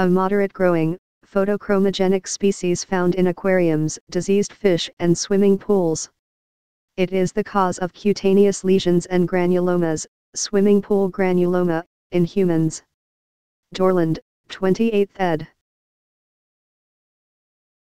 a moderate growing, photochromogenic species found in aquariums, diseased fish and swimming pools. It is the cause of cutaneous lesions and granulomas, swimming pool granuloma, in humans. Dorland, 28th ed.